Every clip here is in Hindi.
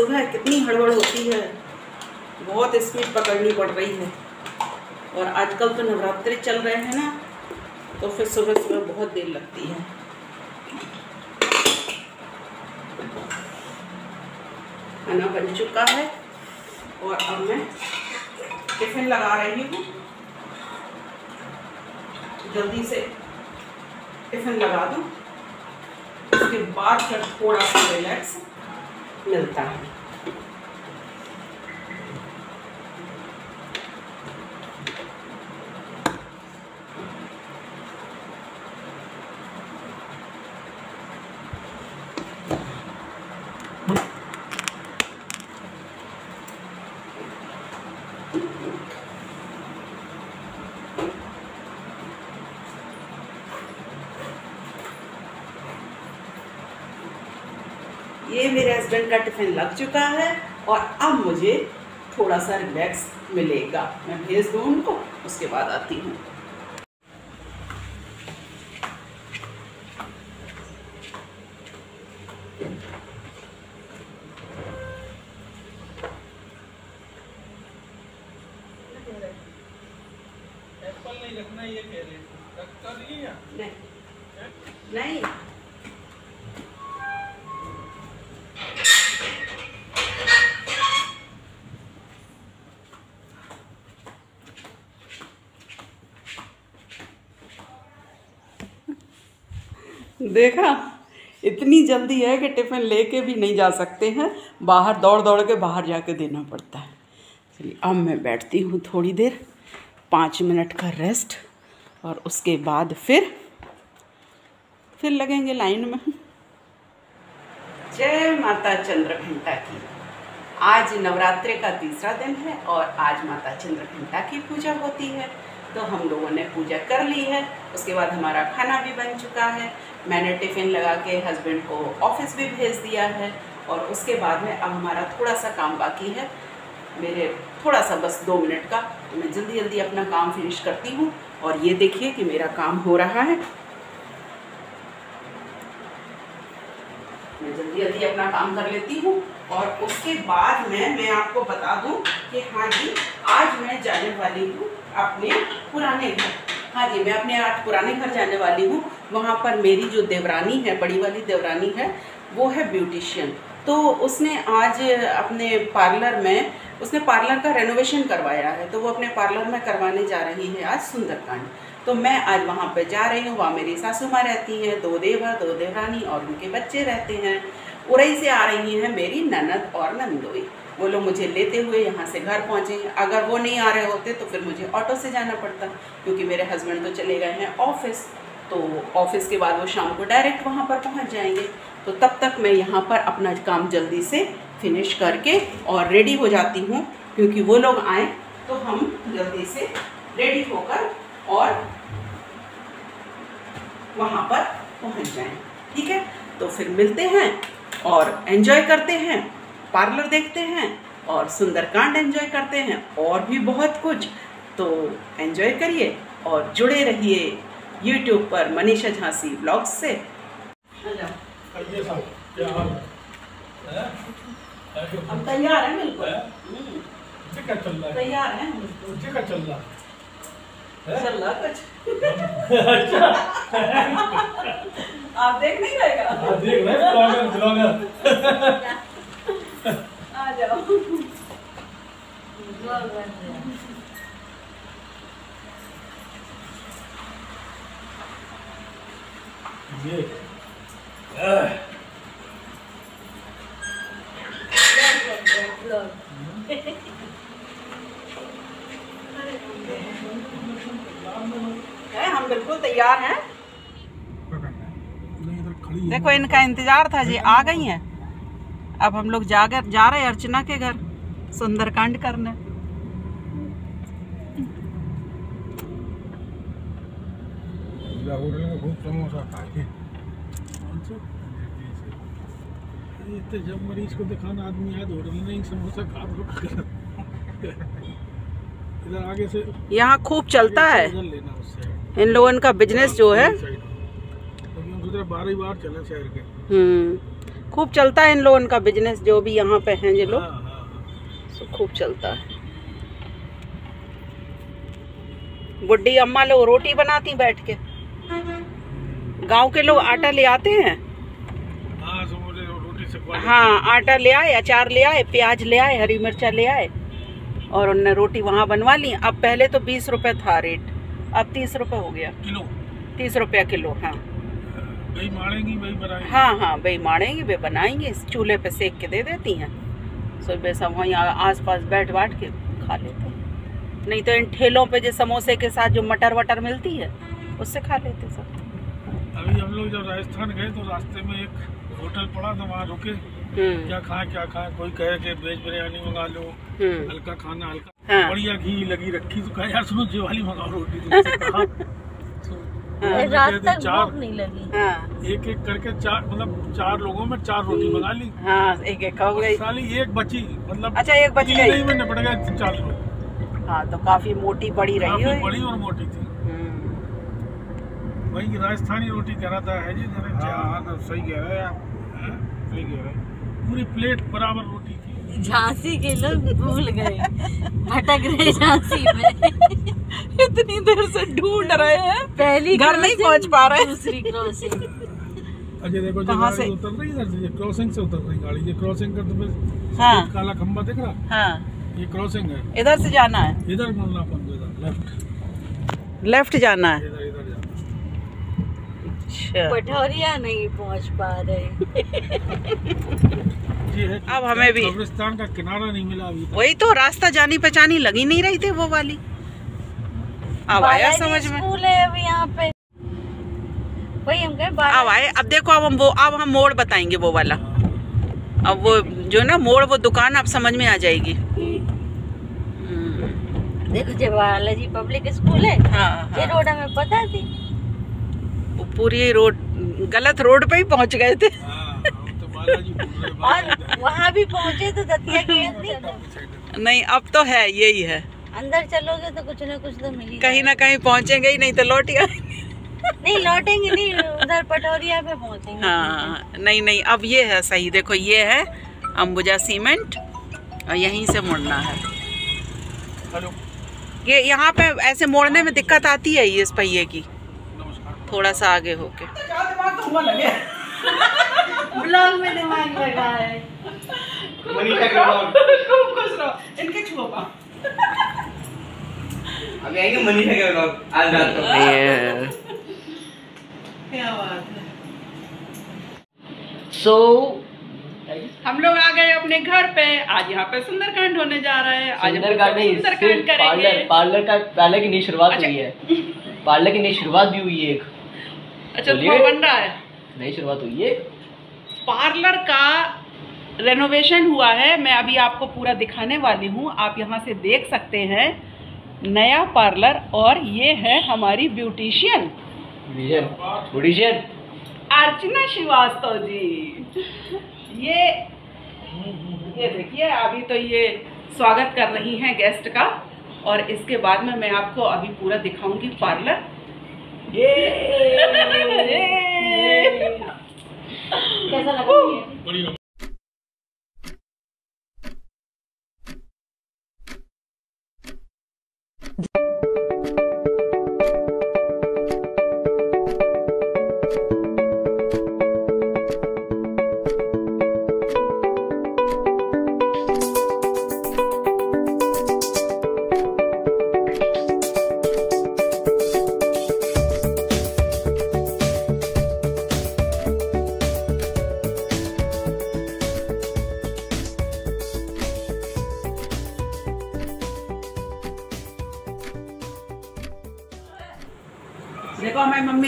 सुबह कितनी हड़बड़ होती है। बहुत स्पीड पकड़नी पड़ रही है। और आजकल तो नवरात्रि चल रहे हैं ना तो फिर सुबह सुबह बहुत देर लगती है। खाना बन चुका है और अब मैं टिफ़िन लगा रही हूँ। जल्दी से टिफ़िन लगा दूँ। उसके बाद फिर थोड़ा सा रिलैक्स मिलता है ये मेरे हस्बैंड का टिफ़िन लग चुका है और अब मुझे थोड़ा सा रिलैक्स मिलेगा। मैं भेज दूँ उनको, उसके बाद आती हूँ एप्पल नहीं रखना ये कह रहे थे रख कर लिए या? नहीं नहीं देखा? इतनी जल्दी है कि टिफ़िन लेके भी नहीं जा सकते हैं। बाहर दौड़ दौड़ के बाहर जाके देना पड़ता है। चलिए, अब मैं बैठती हूँ थोड़ी देर। पाँच मिनट का रेस्ट और उसके बाद फिर फिर लगेंगे लाइन में। जय माता चंद्र घंटा की। आज नवरात्रि का तीसरा दिन है और आज माता चंद्र घंटा की पूजा होती है। तो हम लोगों ने पूजा कर ली है। उसके बाद हमारा खाना भी बन चुका है। मैंने टिफ़िन लगा के हस्बैंड को ऑफ़िस भी भेज दिया है और उसके बाद में अब हमारा थोड़ा सा काम बाकी है। मेरे थोड़ा सा बस दो मिनट का तो मैं जल्दी जल्दी अपना काम फिनिश करती हूँ और ये देखिए कि मेरा काम हो रहा है। मैं जल्दी जल्दी अपना काम कर लेती हूँ और उसके बाद में मैं आपको बता दूँ कि हाँ जी, आज मैं जाने वाली हूँ अपने पुराने घर। हाँ जी, मैं अपने आज पुराने घर जाने वाली हूँ। वहाँ पर मेरी जो देवरानी है, बड़ी वाली देवरानी है, वो है ब्यूटिशियन। तो उसने आज अपने पार्लर में, उसने पार्लर का रेनोवेशन करवाया है तो वो अपने पार्लर में करवाने जा रही है आज सुंदरकांड। तो मैं आज वहाँ पे जा रही हूँ, वहाँ मेरी सासू माँ रहती हैं, दो देवर, दो देवरानी और उनके बच्चे रहते हैं। उरई से आ रही हैं मेरी ननद और नंदोई। वो लोग मुझे लेते हुए यहाँ से घर पहुँचे। अगर वो नहीं आ रहे होते तो फिर मुझे ऑटो से जाना पड़ता, क्योंकि मेरे हस्बैंड तो चले गए हैं ऑफ़िस। तो ऑफ़िस के बाद वो शाम को डायरेक्ट वहाँ पर पहुँच जाएँगे। तो तब तक मैं यहाँ पर अपना काम जल्दी से फिनिश करके और रेडी हो जाती हूँ, क्योंकि वो लोग आए तो हम जल्दी से रेडी होकर और वहाँ पर पहुँच जाएँ। ठीक है? तो फिर मिलते हैं और एंजॉय करते हैं। पार्लर देखते हैं और सुंदरकांड एंजॉय करते हैं और भी बहुत कुछ। तो एंजॉय करिए और जुड़े रहिए यूट्यूब पर मनीषा झांसी ब्लॉग्स से। है? हम तैयार हैं बिल्कुल? हम्म, है। तैयार हैं चल रहा है। चल रहा कुछ? आप देख नहीं रहेगा देख रहे ब्लॉगर ब्लॉगर आ जाओ ये हम बिल्कुल तैयार हैं। है देखो, इनका इंतज़ार था जी, आ गई हैं। अब हम लोग जाकर जा रहे हैं अर्चना के घर, सुंदरकांड करने होटल में खूब समोसा खा के इतने जब मरीज़ को दिखाना आदमी याद होटल में ही समोसा खा दो इधर आगे से यहाँ खूब चलता है। इन लोगों का बिज़नेस जो है। बारह बार चले शहर के। हम्म। खूब चलता है इन लोगों का बिज़नेस जो भी यहाँ पे हैं ये लोग। हाँ, हाँ, हाँ। तो खूब चलता है। बुढ़ी अम्मा लोग रोटी बनाती बैठ के। गाँव के लोग आटा ले आते हैं हाँ। हाँ आटा ले आए अचार ले आए प्याज ले आए हरी मिर्चा ले आए और उनने रोटी वहाँ बनवा ली। अब पहले तो बीस रुपए था रेट अब तीस रुपए हो गया। किलो? तीस रुपया किलो हाँ। वही मारेंगी वही बनाएँगी? हाँ हाँ भाई मारेंगे वे बनाएँगे चूल्हे पे सेक के दे देती हैं। सुबह सब वहीं आस पास बैठ बैठ के खा लेते हैं। नहीं तो इन ठेलों पे जो समोसे के साथ जो मटर वटर मिलती है उससे खा लेते सब। अभी हम लोग जब राजस्थान गए तो रास्ते में एक होटल पड़ा था वहाँ रुके। हम्म। क्या खाएँ क्या खाएँ कोई कहे कि वेज बिरयानी मंगा लो हम्म। हल्का खाना हल्का। हाँ। बढ़िया घी लगी रखी तो कहा यार सुनो ये वाली मंगाओ रोटी तो तो हाँ। उन्होंने रात तक चार नहीं लगी। हाँ। एक एक करके चार मतलब चार लोगों में चार रोटी मंगा ली। हाँ एक एक हो गई। साली एक बची मतलब अच्छा एक बच तीन गई। नहीं में निपट गए चार लोग। हाँ तो काफ़ी मोटी बड़ी रही काफ़ी बड़ी और मोटी थी। हम्म, वही राजस्थानी रोटी कह रहा था है जी जरा हाँ। हाँ तो सही कह रहे हैं आप। सही कह रहे हैं। पूरी प्लेट बराबर रोटी थी। झांसी के लोग भूल गए। भटक रहे झांसी में। इतनी देर से ढूंढ रहे हैं। पहली घर नहीं पहुँच पा रहे। दूसरी क्रॉसिंग अजय देखो कहाँ से? उतर रही है इधर से ये क्रॉसिंग से उतर रही गाड़ी। ये क्रॉसिंग कर तो हाँ। काला खंबा दिख रहा? हाँ। ये क्रॉसिंग है। इधर से जाना है। इधर मुड़ना अपन लेफ़्ट लेफ़्ट जाना है। अच्छा। पठौरिया नहीं पहुँच पा रहे अब हमें भी- कब्रिस्तान का किनारा नहीं मिला अभी वही तो रास्ता जानी पहचानी लगी नहीं रही थी वो वाली। अब आया समझ में। स्कूल है अभी यहाँ पे। वही हम कहे अब आए अब देखो अब हम वो अब हम मोड़ बताएँगे वो वाला। अब वो जो ना मोड़ वो दुकान अब समझ में आ जाएगी। देखो जो बालाजी पब्लिक स्कूल है हाँ हाँ। ये रोड हमें पता थी। पूरी रोड गलत रोड पे ही पहुँच गए थे। हाँ तो और वहाँ भी पहुँचे तो दतिया के नहीं अब तो है यही है। अंदर चलोगे तो कुछ ना कुछ तो मिलेगा। कहीं ना कहीं पहुँचेंगे ही नहीं तो लौट आएँगे नहीं लौटेंगे नहीं उधर पटोरिया पे पहुँचेंगे। हाँ नहीं नहीं अब ये है सही देखो ये है अंबुजा सीमेंट और यहीं से मुड़ना है। हेलो। ये यहाँ पे ऐसे मोड़ने में दिक्कत आती है ये इस पहिए की? थोड़ा सा आगे होके। ब्लॉग में दिमाग लगा है मनीषा के ब्लॉग खूब खुश रहो। इनके आएँगे मनीषा के ब्लॉग आज रात को। क्या बात है। सो हम लोग आ गए अपने घर पे। आज यहाँ पे सुंदरकांड होने जा रहा है। आज सुंदरकांड नहीं सुंदरकांड करेंगे। पार्लर पार्लर का पार्लर की नई शुरुआत अच्छा। हुई है। पार्लर की नई शुरुआत भी हुई है एक। अच्छा बन रहा है। नई शुरुआत हुई है। पार्लर का रेनोवेशन हुआ है। मैं अभी आपको पूरा दिखाने वाली हूँ। आप यहाँ से देख सकते हैं नया पार्लर और ये है हमारी ब्यूटिशियन। बुडिशन अर्चना श्रीवास्तव जी। ये ये देखिए अभी तो ये स्वागत कर रही हैं गेस्ट का। और इसके बाद में मैं आपको अभी पूरा दिखाऊँगी पार्लर। कैसा लगा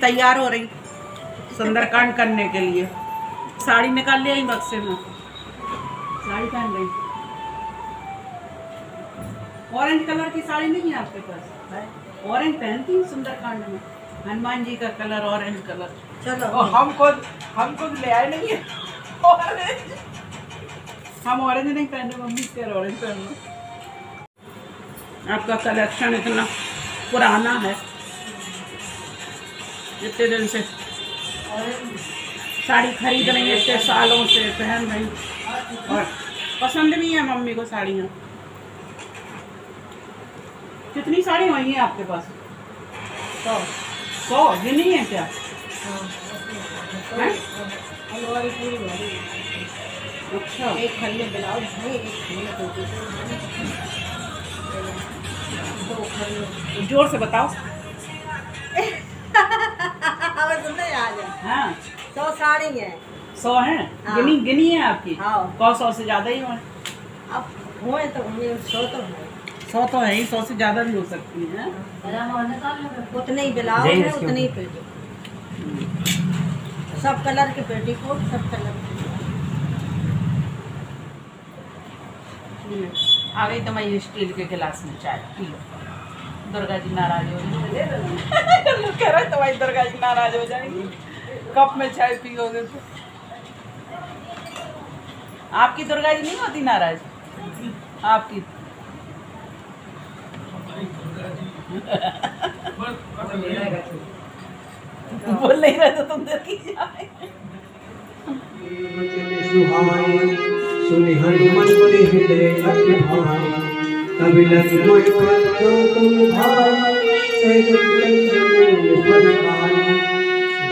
तैयार हो रही सुंदरकांड करने के लिए। साड़ी निकाल लिया बक्से में। साड़ी पहन रही। ऑरेंज कलर की साड़ी नहीं है आपके पास? ऑरेंज पहनती हूँ सुंदरकांड में। हनुमान जी का कलर ऑरेंज कलर चलो। और हम खुद हम खुद ले आए नहीं है। ऑरेंज हम ऑरेंज नहीं पहन रहे मम्मी से ऑरेंज पहनना आपका कलेक्शन इतना पुराना है। इतने दिन से। साड़ी खरीद रही है इतने सालों से पहन रही। और पसंद भी है मम्मी को साड़ियाँ। कितनी साड़ी हुई हैं आपके पास? सौ। सौ? गिनी है क्या? हैं? अच्छा। एक खल्ले ब्लाउज है एक टोपी खल्ले। ज़ोर से बताओ। नहीं हाँ। सौ साड़ी है। सौ है? हाँ। गिनी गिनी है आपकी? हाँ। कौ सौ से ज़्यादा ही हुए अब हुए तो सौ तो हुए सौ तो है ही सौ से ज़्यादा भी हो सकती है। उतने ही ब्लाउज है उतने ही पेटी। सब कलर के पेटी कोट सब कलर के आ गई तो मैं स्टील के गिलास में चाय पी लो। दुर्गा जी नाराज़ हो जाएँगे हैं। दुर्गा जी नाराज़ हो जाएँगी। कप में चाय पियोगे तो। आपकी दुर्गा जी नहीं होती नाराज़? आपकी। बोल नहीं रहे तो तुम देखी जाए।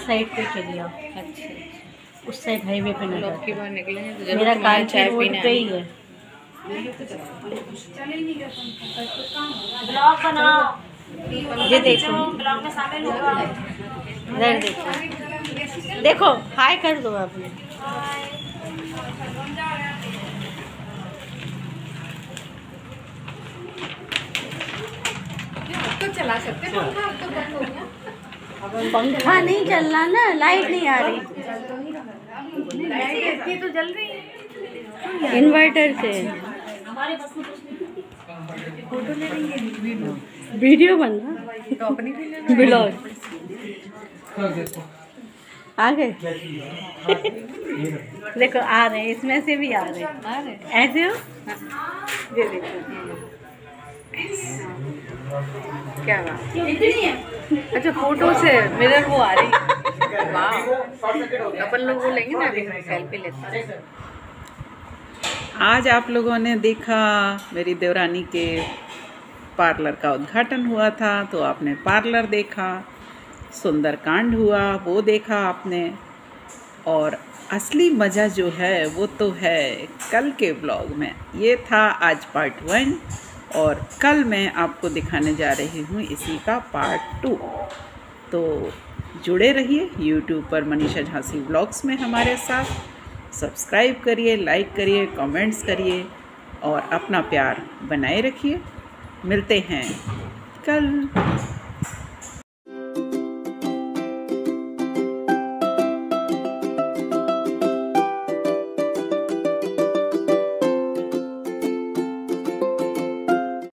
इस साइड पे चले आओ अच्छा उस साइड हाईवे पे ना की बार निकले हैं तो मेरा कार चाय पीने पे ही है। ब्लॉग बनाओ। ये देखो। ब्लॉग में शामिल देखो। देखो हाय कर दो आपने तो चला सकते हैं। पंखा हो, नहीं चल रहा ना लाइट नहीं आ रही। तो जल रही है इन्वर्टर से। फ़ोटो ले रही है वीडियो बन रहा। ब्लॉग आ गए। देखो, आ रहे हैं, इसमें से भी आ रहे हैं। ऐसे हो। ये देखो। क्या बात? अच्छा फ़ोटो से मिरर वो आ रही अपन लोग वो लेंगे ना सेल्फी लेते हैं। आज आप लोगों ने देखा, मेरी देवरानी के पार्लर का उद्घाटन हुआ था तो आपने पार्लर देखा, सुंदरकांड हुआ, वो देखा आपने। और असली मज़ा जो है, वो तो है कल के ब्लॉग में। ये था आज पार्ट वन और कल मैं आपको दिखाने जा रही हूँ इसी का पार्ट टू तो जुड़े रहिए यूट्यूब पर मनीषा झांसी ब्लॉग्स में हमारे साथ। सब्सक्राइब करिए लाइक करिए कमेंट्स करिए और अपना प्यार बनाए रखिए। मिलते हैं कल।